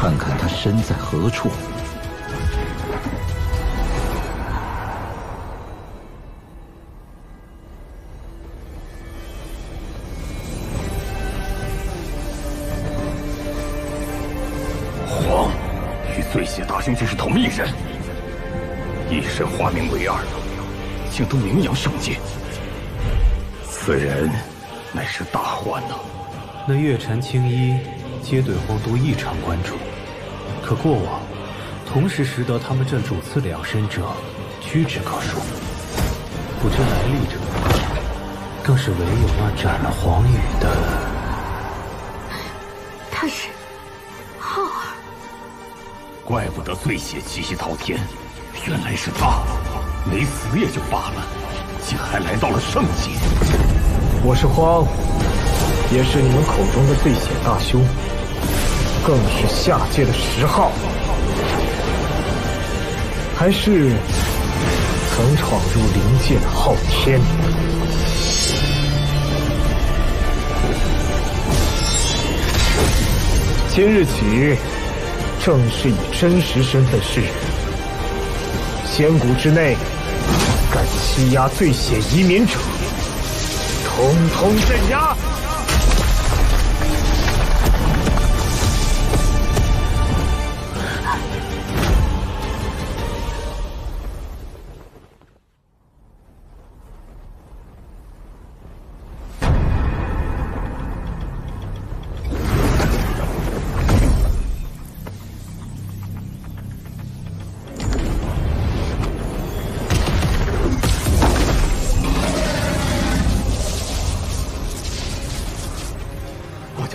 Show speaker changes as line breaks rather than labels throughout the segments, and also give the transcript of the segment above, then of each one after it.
看看他身在何处。
皇与醉血大兄竟是同一人，一身化名为二，竟都名扬圣界。此人乃是大患呐！
那月禅青衣皆对皇都异常关注，可过往同时识得他们这主次两身者屈指可数，不知来历者，更是唯有那斩了黄羽的。
他是浩儿，
怪不得醉血气息滔天，原来是他，没死也就罢了，竟还来到了圣界。
我是荒，也是你们口中的醉血大兄，更是下界的十号，还是曾闯入灵界的昊天。今日起，正式以真实身份示人。仙谷之内，敢欺压醉血移民者。通通镇压！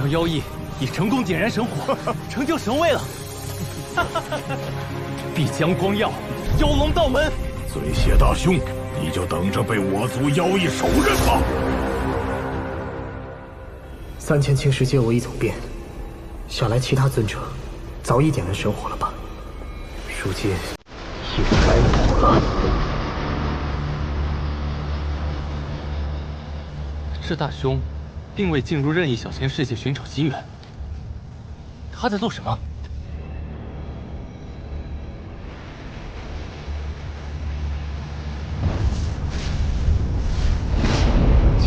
妖异已成功点燃神火，成就神位了。必将光耀，妖龙道门。
醉血大凶，你就等着被我族妖异手刃吧。
三千青石借我一走遍，想来其他尊者早已点燃神火了吧？如今也该我了。
这大兄。并未进入任意小型世界寻找机缘，他在做什么？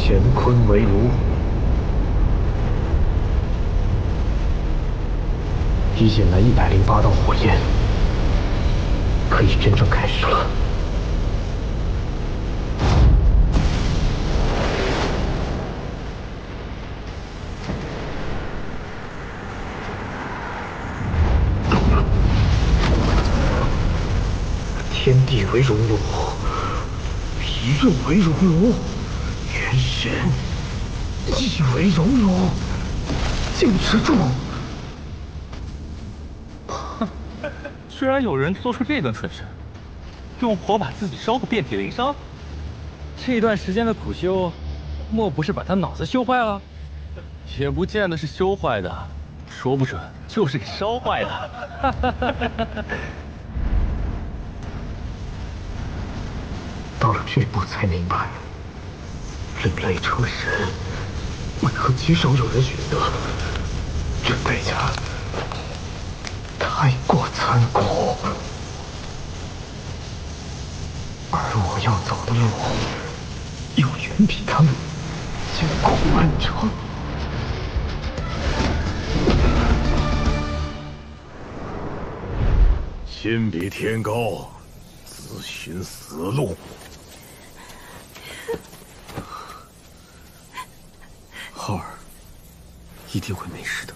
乾坤为炉，已引来一百零八道火焰，可以真正开始了。为熔炉，一刃为熔炉，元神亦为熔炉，坚持住！
哼，居然有人做出这等蠢事，用火把自己烧个遍体鳞伤。这段时间的苦修，莫不是把他脑子修坏了？也不见得是修坏的，说不准就是给烧坏的。
到了这步才明白，另类成神为何极少有人选择，这代价太过残酷。而我要走的路，又远比他们艰苦漫长。
心比天高，自寻死路。
浩儿一定会没事的。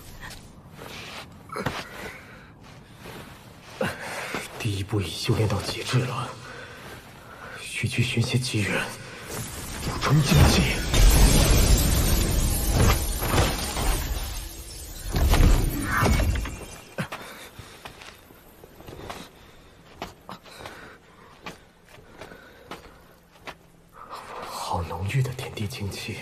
第一步已修炼到极致了，需去寻些机缘，补充精气。好浓郁的天地精气。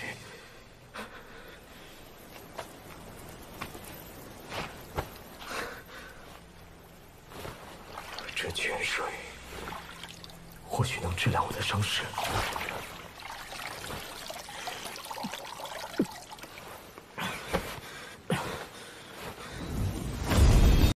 泉水或许能治疗我的伤势。